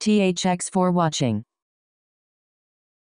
THX for watching.